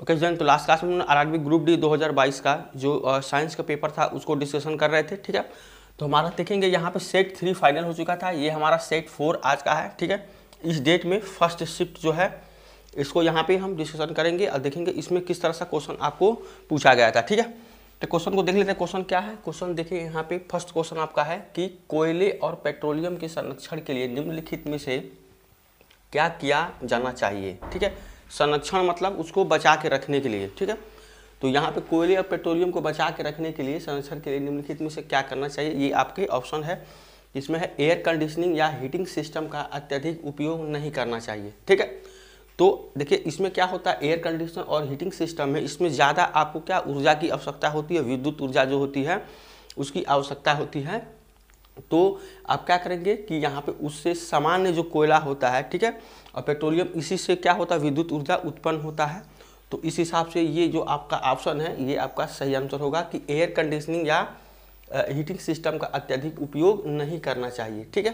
Okay जन तो last class में बी ग्रुप डी 2022 का, जो साइंस का पेपर था, उसको डिस्कशन कर रहे थे, ठीक है? तो हमारा देखेंगे, यहाँ पे सेट थ्री फाइनल हो चुका था, ये हमारा सेट फोर आज का है, ठीक है? इस डेट में फ़र्स्ट शिफ्ट जो है, इसको यहाँ पे हम डिस्कशन करेंगे, और देखेंगे इसमें किस तरह सा क्वेश्चन आपको पूछा गया था, ठीक है? तो क्वेश्चन को देख लेते हैं क्वेश्चन क्या है? क्वेश्चन देखिए, यहाँ पे फ़र्स्ट क्वेश्चन आपका है कि कोयले और पेट्रोलियम के संरक्षण के लिए निम्नलिखित में से क्या किया जाना चाहिए, ठीक है? संरक्षण मतलब उसको बचा के रखने के लिए, ठीक है? तो यहाँ पे कोयले और पेट्रोलियम को बचा के रखने के लिए, संरक्षण के लिए निम्नलिखित में से क्या करना चाहिए? ये आपके ऑप्शन है। इसमें है एयर कंडीशनिंग या हीटिंग सिस्टम का अत्यधिक उपयोग नहीं करना चाहिए, ठीक है? तो देखिए, इसमें क्या होता है? एयर कंडीशनर और हीटिंग सिस्टम है। इसमें ज़्यादा आपको क्या ऊर्जा की आवश्यकता होती है? विद्युत ऊर्जा जो होती है, उसकी आवश्यकता होती है। तो आप क्या करेंगे कि यहाँ पे उससे सामान्य जो कोयला होता है ठीक है और पेट्रोलियम इसी से क्या होता है विद्युत ऊर्जा उत्पन्न होता है। तो इस हिसाब से ये जो आपका ऑप्शन है ये आपका सही आंसर होगा कि एयर कंडीशनिंग या हीटिंग सिस्टम का अत्यधिक उपयोग नहीं करना चाहिए ठीक है?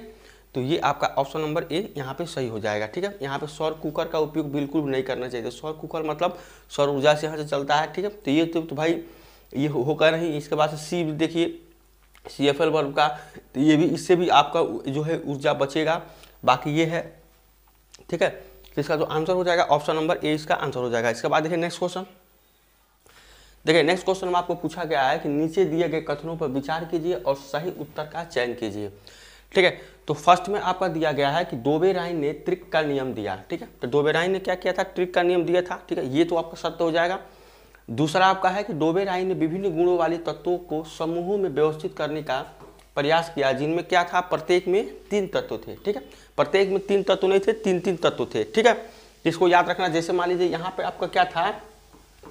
तो ये आपका ऑप्शन नंबर ए यहाँ पे सही हो जाएगा ठीक है? यहाँ पे सौर कुकर का उपयोग बिल्कुल भी नहीं करना चाहिए। सौर कुकर मतलब सौर ऊर्जा से यहाँ से चलता है ठीक है? तो ये तो, तो भाई ये होगा नहीं इसके बाद सी देखिए। सी एफ़ एल बल्ब का तो ये भी, इससे भी आपका जो है ऊर्जा बचेगा। बाकी ये है, ठीक है? तो इसका जो आंसर हो जाएगा, ऑप्शन नंबर ए इसका आंसर हो जाएगा। इसके बाद देखिए नेक्स्ट क्वेश्चन देखिए नेक्स्ट क्वेश्चन में आपको पूछा गया है कि नीचे दिए गए कथनों पर विचार कीजिए और सही उत्तर का चयन कीजिए। ठीक है? तो फ़र्स्ट में आपका दिया गया है कि डोबे राइन ने ट्रिक का नियम दिया, ठीक है? तो डोबे राइन ने क्या किया था? ट्रिक का नियम दिया था, ठीक है? ये तो आपका सत्य हो जाएगा। दूसरा आपका है कि डोबे राइन ने विभिन्न गुणों वाले तत्वों को समूहों में व्यवस्थित करने का प्रयास किया, जिनमें क्या था? प्रत्येक में तीन तत्व थे, ठीक है? प्रत्येक में तीन तत्व नहीं थे तीन तीन तत्व थे, ठीक है? इसको याद रखना, जैसे मान लीजिए यहाँ पे आपका क्या था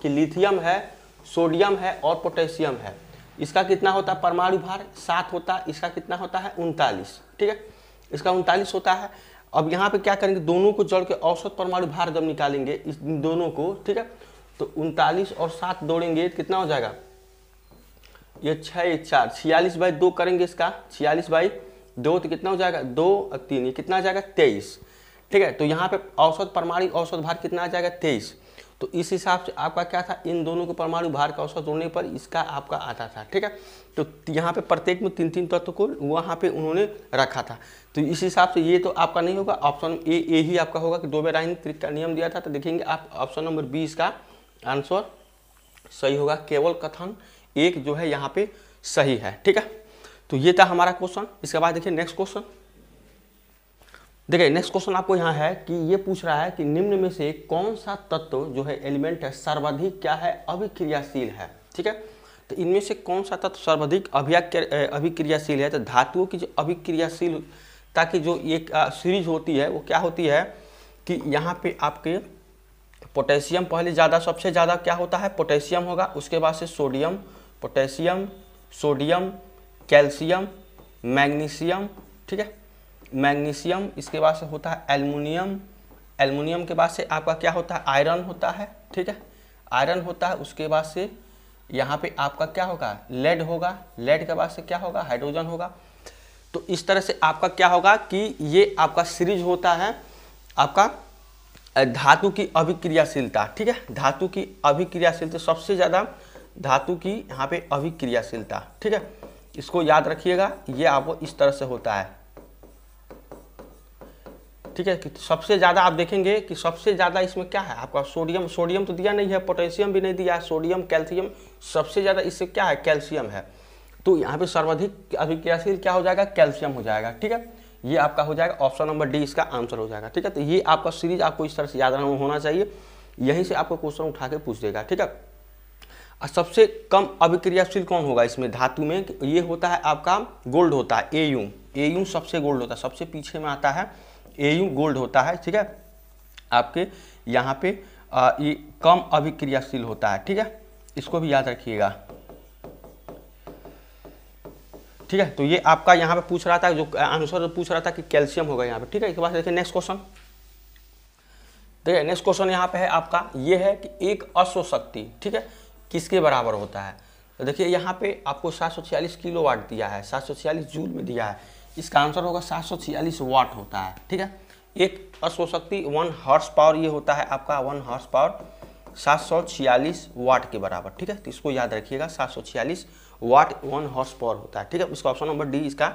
कि लिथियम है, सोडियम है और पोटेशियम है। इसका कितना होता? है परमाणु भार सात होता है इसका कितना होता है? उनतालीस, ठीक है? इसका उनतालीस होता है। अब यहाँ पे क्या करेंगे? दोनों को जोड़ के औसत परमाणु भार जब निकालेंगे, इस दोनों को, ठीक है? तो उनतालीस और सात दौड़ेंगे कितना हो जाएगा? ये छः चार, छियालीस बाई दो करेंगे इसका, छियालीस बाई दो तो कितना हो जाएगा? दो और तीन, ये कितना आ जाएगा? तेईस। ठीक है तो यहाँ पे औसत परमाणु औसत भार कितना आ जाएगा? तेईस। तो इस हिसाब से आपका क्या था? इन दोनों के परमाणु भार का औसत जोड़ने पर इसका आपका आता था, ठीक है? तो यहाँ पे प्रत्येक में तीन तीन तत्व को वहाँ पे उन्होंने रखा था। तो इस हिसाब से ये तो आपका नहीं होगा, ऑप्शन ए ए ही आपका होगा कि दो बेराइन त्रिक का नियम दिया था तो देखेंगे आप ऑप्शन नंबर बी इसका आंसर सही होगा। केवल कथन एक जो है यहाँ पे सही है, ठीक है? तो ये था हमारा क्वेश्चन इसके बाद देखिए नेक्स्ट क्वेश्चन देखिए नेक्स्ट क्वेश्चन आपको यहाँ है कि ये पूछ रहा है कि निम्न में से कौन सा तत्व जो है एलिमेंट है, सर्वाधिक क्या है, अभिक्रियाशील है, ठीक है? तो इनमें से कौन सा तत्व सर्वाधिक अभिक्रियाशील है? तो धातुओं की जो अभिक्रियाशील ताकि जो एक सीरीज़ होती है, वो क्या होती है कि यहाँ पे आपके पोटेशियम पहले ज़्यादा, सबसे ज़्यादा क्या होता है? पोटेशियम होगा। उसके बाद से sodium, potassium, sodium, calcium, magnesium, ठीक है? मैग्नीशियम, इसके बाद से होता है एल्युमिनियम। एल्युमिनियम के बाद से आपका क्या होता है? आयरन होता है, ठीक है? आयरन होता है, उसके बाद से यहाँ पे आपका क्या होगा? लेड होगा। लेड के बाद से क्या होगा? हाइड्रोजन होगा। तो इस तरह से आपका क्या होगा कि ये आपका सीरीज़ होता है, आपका धातु की अभिक्रियाशीलता, ठीक है? धातु की अभिक्रियाशीलता सबसे ज़्यादा, धातु की यहाँ पे अभिक्रियाशीलता, ठीक है? इसको याद रखिएगा, ये आपको इस तरह से होता है। ठीक है? कि सबसे ज़्यादा आप देखेंगे कि सबसे ज़्यादा इसमें क्या है? आपका सोडियम सोडियम तो दिया नहीं है, पोटेशियम भी नहीं दिया है, सोडियम, कैल्शियम, सबसे ज़्यादा इससे क्या है? कैल्शियम है। तो यहाँ पे सर्वाधिक अभिक्रियाशील क्या हो जाएगा? कैल्शियम हो जाएगा, ठीक है? ये आपका हो जाएगा ऑप्शन नंबर डी, इसका आंसर हो जाएगा, ठीक है? तो ये आपका सीरीज़ आपको इस तरह से याद होना चाहिए। यहीं से आपको क्वेश्चन उठा के पूछ देगा, ठीक है? सबसे कम अभिक्रियाशील कौन होगा इसमें? धातु में ये होता है आपका गोल्ड होता है ए यू ए यू सबसे गोल्ड होता है, सबसे पीछे में आता है ए यू गोल्ड होता है, ठीक है? आपके यहाँ पे ये कम अभिक्रियाशील होता है, ठीक है? इसको भी याद रखिएगा। ठीक है? तो ये आपका यहाँ पे पूछ रहा था, जो आंसर पूछ रहा था कि कैल्शियम होगा यहाँ पे। ठीक है, इसके बाद देखिए नेक्स्ट क्वेश्चन देखिए नेक्स्ट क्वेश्चन यहाँ पे है आपका, ये है कि एक अश्व शक्ति ठीक है, किसके बराबर होता है? तो देखिए, यहाँ पे आपको सात सौ छियालीस किलो वाट दिया है, सात सौ छियालीस जूल में दिया है। इसका आंसर होगा सात सौ छियालीस वाट होता है, ठीक है? एक अश्व शक्ति वन हॉर्स पावर, ये होता है आपका वन हॉर्स पावर 746 वाट के बराबर, ठीक है? तो इसको याद रखिएगा 746 वाट वन हॉर्स पावर होता है, ठीक है? इसका ऑप्शन नंबर डी इसका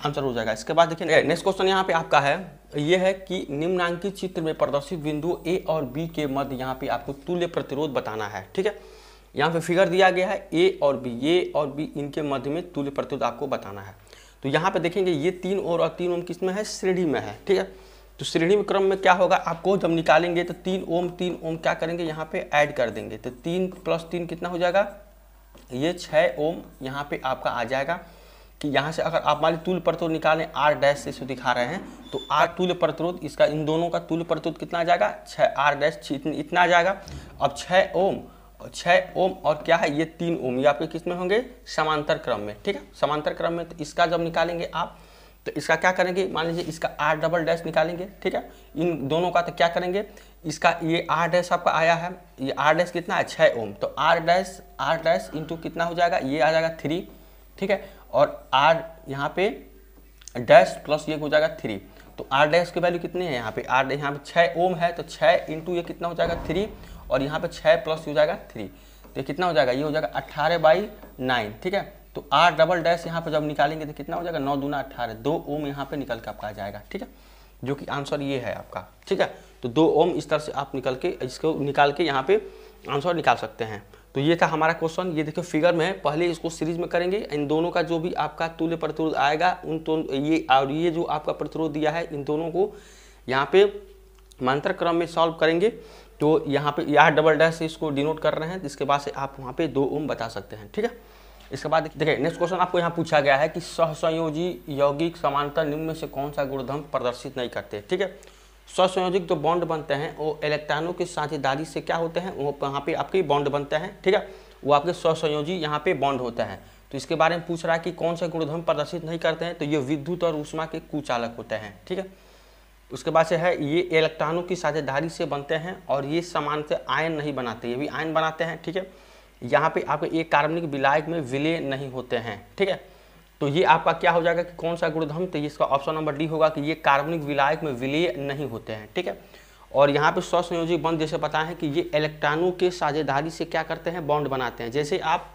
आंसर हो जाएगा। इसके बाद देखिए नेक्स्ट क्वेश्चन यहाँ पे आपका है। ये है कि निम्नांकित चित्र में प्रदर्शित बिंदु ए और बी के मध्य यहाँ पे आपको तुल्य प्रतिरोध बताना है, ठीक है? यहाँ पे फिगर दिया गया है ए और बी ए और बी इनके मध्य में तुल्य प्रतिरोध आपको बताना है। तो यहाँ पे देखेंगे, ये तीन ओर और तीन ओम किसमें है? श्रेणी में है, ठीक है? तो श्रेणी में क्रम में क्या होगा? आपको जब निकालेंगे तो तीन ओम तीन ओम क्या करेंगे? यहाँ पे ऐड कर देंगे। तो तीन प्लस तीन कितना हो जाएगा? ये छः ओम यहाँ पे आपका आ जाएगा कि यहाँ से अगर आप मान तुल प्रतिरोध निकालें आर डैश से इसको दिखा रहे हैं तो आर तुल प्रतिरोध, इसका इन दोनों का तुल प्रतिरोध कितना आ जाएगा? छः आर डैश इतना आ जाएगा। अब छः ओम छः ओम, और क्या है? ये तीन ओम, ये आपके किसमें होंगे? समांतर क्रम में, ठीक है? समांतर क्रम में तो इसका जब निकालेंगे आप तो इसका क्या करेंगे? मान लीजिए इसका आर डबल डैश निकालेंगे, ठीक है? इन दोनों का तो क्या करेंगे? इसका ये आर डैश आपका आया है, ये आर डैश कितना है? छः ओम। तो R dash R dash into कितना हो जाएगा? ये आ जाएगा थ्री ठीक है? और आर यहाँ पे डैश प्लस ये हो जाएगा थ्री तो आर डैश की वैल्यू कितनी है यहाँ पे? आर यहाँ पे छः ओम है तो छः इंटू ये कितना हो जाएगा? थ्री और यहाँ पे छः प्लस हो जाएगा थ्री तो कितना हो जाएगा? ये हो जाएगा अट्ठारह बाई नाइन ठीक है? तो आर डबल डैश यहाँ पे जब निकालेंगे तो कितना हो जाएगा? नौ दूना अट्ठारह। दो ओम यहाँ पे निकल के आपका आ जाएगा, ठीक है? जो कि आंसर ये है आपका, ठीक है? तो दो ओम इस तरह से आप निकल के, इसको निकाल के यहाँ पे आंसर निकाल सकते हैं। तो ये था हमारा क्वेश्चन ये देखो फिगर में पहले इसको सीरीज़ में करेंगे। इन दोनों का जो भी आपका तुल्य प्रतिरोध आएगा, उन तो ये और ये जो आपका प्रतिरोध दिया है, इन दोनों को यहाँ पे मंत्र क्रम में सॉल्व करेंगे। तो यहाँ पे यहाँ डबल डैश इसको डिनोट कर रहे हैं, जिसके बाद से आप वहाँ पे दो ओम बता सकते हैं, ठीक है? इसके बाद देखिए नेक्स्ट क्वेश्चन आपको यहाँ पूछा गया है कि सहसंयोजी यौगिक समानता निम्न में से कौन सा गुणधर्म प्रदर्शित नहीं करते? ठीक है? स्वसंयोजिक जो बॉन्ड बनते हैं, वो इलेक्ट्रॉनों की साझेदारी से क्या होते हैं? वो वहाँ पे आपके बॉन्ड बनते हैं, ठीक है? वो आपके स्वसंयोजी यहाँ पे बॉन्ड होते हैं। तो इसके बारे में पूछ रहा है कि कौन से गुणधर्म प्रदर्शित नहीं करते हैं? तो ये विद्युत और उष्मा के कुचालक होते हैं, ठीक है? उसके बाद से है, ये इलेक्ट्रॉनों की साझेदारी से बनते हैं और ये समान से आयन नहीं बनाते, ये भी आयन बनाते हैं, ठीक है? यहाँ पे आपके एक कार्बनिक विलायक में विलय नहीं होते हैं, ठीक है? तो ये आपका क्या हो जाएगा कि कौन सा गुणधर्म तो इसका ऑप्शन नंबर डी होगा कि ये कार्बनिक विलायक में विलय नहीं होते हैं, ठीक है? और यहाँ पे स्वसंयोजी बंद जैसे पता है कि ये इलेक्ट्रॉनों के साझेदारी से क्या करते हैं? बॉन्ड बनाते हैं। जैसे आप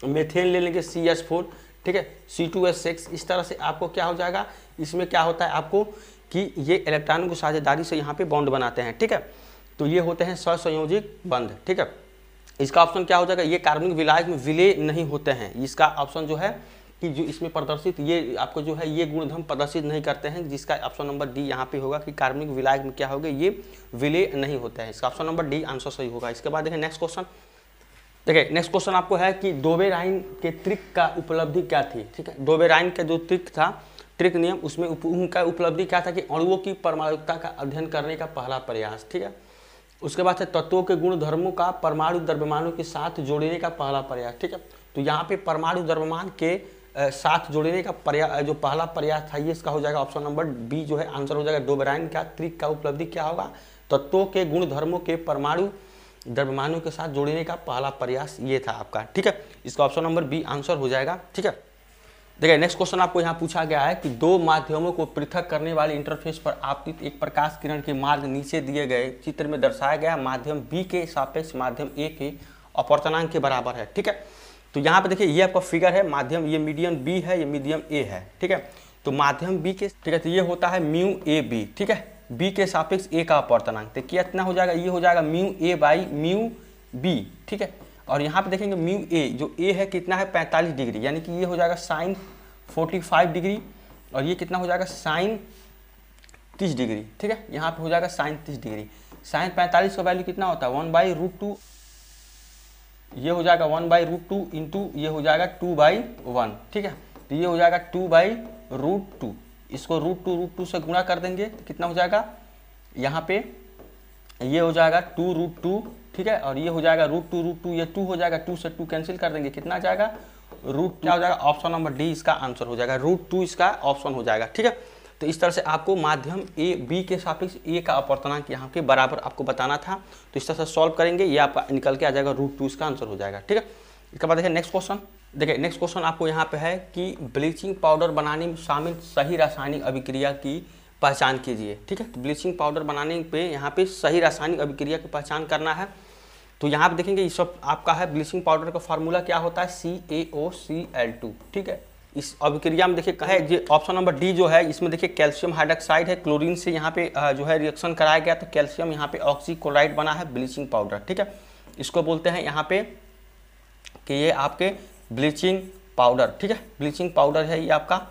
मेथेन ले लेंगे सी एस फोर ठीक है? सी टू एस सिक्स इस तरह से आपको क्या हो जाएगा? इसमें क्या होता है आपको कि ये इलेक्ट्रॉनों की साझेदारी से यहाँ पे बॉन्ड बनाते हैं, ठीक है? तो ये होते हैं स्वसंयोजिक बंध ठीक है? इसका ऑप्शन क्या हो जाएगा? ये कार्बनिक विलायक में विलय नहीं होते हैं। इसका ऑप्शन जो है कि जो इसमें प्रदर्शित ये आपको जो है ये गुणधर्म प्रदर्शित नहीं करते हैं जिसका ऑप्शन नंबर डी यहाँ पे होगा कि कार्बनिक विलायक में क्या होगा? ये विलय नहीं होता है। इसका ऑप्शन नंबर डी आंसर सही होगा। इसके बाद देखें नेक्स्ट क्वेश्चन देखिए नेक्स्ट क्वेश्चन आपको है कि डोबेराइन के त्रिक का उपलब्धि क्या थी? ठीक है डोबेराइन का जो त्रिक था ट्रिक नियम उसमें उप, उनका उपलब्धि क्या था कि अणुओं की परमाणुता का अध्ययन करने का पहला प्रयास ठीक है? उसके बाद है तत्वों के गुण धर्मों का परमाणु द्रव्यमानों के साथ जोड़ने का पहला प्रयास ठीक है? तो यहाँ पे परमाणु द्रव्यमान के साथ जोड़ने का प्रयास जो पहला प्रयास था ये इसका हो जाएगा ऑप्शन नंबर बी जो है आंसर हो जाएगा डोबराइन का, त्रिक का उपलब्धि क्या होगा? तत्वों के गुण धर्मों के परमाणु द्रव्यमानों के साथ जोड़ने का पहला प्रयास ये था आपका, ठीक है? इसका ऑप्शन नंबर बी आंसर हो जाएगा, ठीक है? देखिए नेक्स्ट क्वेश्चन आपको यहाँ पूछा गया है कि दो माध्यमों को पृथक करने वाले इंटरफेस पर आपतित एक प्रकाश किरण के मार्ग नीचे दिए गए चित्र में दर्शाया गया माध्यम बी के सापेक्ष माध्यम ए के अपवर्तनांक के बराबर है, ठीक है? तो यहाँ पे देखिए, ये आपका फिगर है, माध्यम ये मीडियम बी है, ये मीडियम ए है, ठीक है? तो माध्यम बी के, ठीक है तो ये होता है म्यू ए बी ठीक है? बी के सापेक्ष ए का अपवर्तनांक तो इतना हो जाएगा, ये हो जाएगा mu A by mu B ठीक है? और यहाँ पे देखेंगे म्यू ए जो ए है कितना है? 45 डिग्री, यानी कि ये हो जाएगा साइन 45 डिग्री और ये कितना हो जाएगा? साइन 30 डिग्री, ठीक है? यहाँ पे हो जाएगा साइन 30 डिग्री। साइन 45 का वैल्यू कितना होता है? वन बाई रूट टू ये हो जाएगा one by root two into ये हो जाएगा टू बाई वन ठीक है? तो ये हो जाएगा टू बाई रूट टू इसको रूट टू रूट टू से गुणा कर देंगे तो कितना हो जाएगा? यहाँ पे ये हो जाएगा टू रूट टू ठीक है? और ये हो जाएगा रूट टू रूट टू ये टू हो जाएगा टू से टू कैंसिल कर देंगे, कितना जाएगा? रूट क्या हो जाएगा ऑप्शन नंबर डी इसका आंसर हो जाएगा रूट टू इसका ऑप्शन हो जाएगा, ठीक है? तो इस तरह से आपको माध्यम ए बी के सापेक्ष ए का अपवर्तनांक यहाँ के बराबर आपको बताना था। तो इस तरह से सॉल्व करेंगे, ये आपका निकल के आ जाएगा रूट टू इसका आंसर हो जाएगा, ठीक है? इसके बाद देखिए नेक्स्ट क्वेश्चन देखिए नेक्स्ट क्वेश्चन आपको यहाँ पे है कि ब्लीचिंग पाउडर बनाने में शामिल सही रासायनिक अभिक्रिया की पहचान कीजिए, ठीक है? तो ब्लीचिंग पाउडर बनाने पे यहाँ पे सही रासायनिक अभिक्रिया की पहचान करना है। तो यहाँ पे देखेंगे, ये सब आपका है। ब्लीचिंग पाउडर का फार्मूला क्या होता है? सी ए ओ सी एल टू ठीक है? इस अभिक्रिया में देखिए, कहे ये ऑप्शन नंबर डी जो है, इसमें देखिए कैल्शियम हाइड्रोक्साइड है क्लोरीन से यहाँ पे जो है रिएक्शन कराया गया तो कैल्शियम यहाँ पे ऑक्सीक्लोराइड बना है ब्लीचिंग पाउडर ठीक है? इसको बोलते हैं यहाँ पे कि ये आपके ब्लीचिंग पाउडर ठीक है? ब्लीचिंग पाउडर है ये आपका।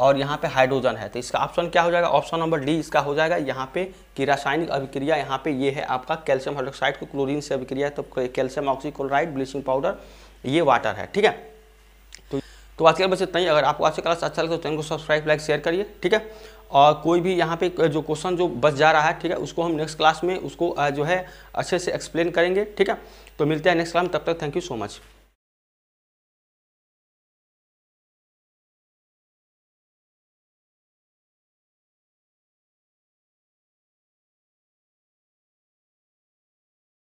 और यहाँ पे हाइड्रोजन है। तो इसका ऑप्शन क्या हो जाएगा? ऑप्शन नंबर डी इसका हो जाएगा। यहाँ पे कि रासायनिक अभिक्रिया, यहाँ पे ये है आपका कैल्शियम हाइड्रोक्साइड को क्लोरीन से अभिक्रिया तो कैल्शियम ऑक्सीक्लोराइड ब्लीचिंग पाउडर ये वाटर है। ठीक है? तो तो आज के बस इतना ही। अगर आपको आज क्लास अच्छा लगे तो चैनल को सब्सक्राइब लाइक शेयर करिए। ठीक है? और कोई भी यहाँ पे जो क्वेश्चन जो बच जा रहा है, ठीक है? उसको हम नेक्स्ट क्लास में उसको जो है अच्छे से एक्सप्लेन करेंगे। ठीक है? तो मिलते हैं नेक्स्ट क्लास में। तब तक थैंक यू सो मच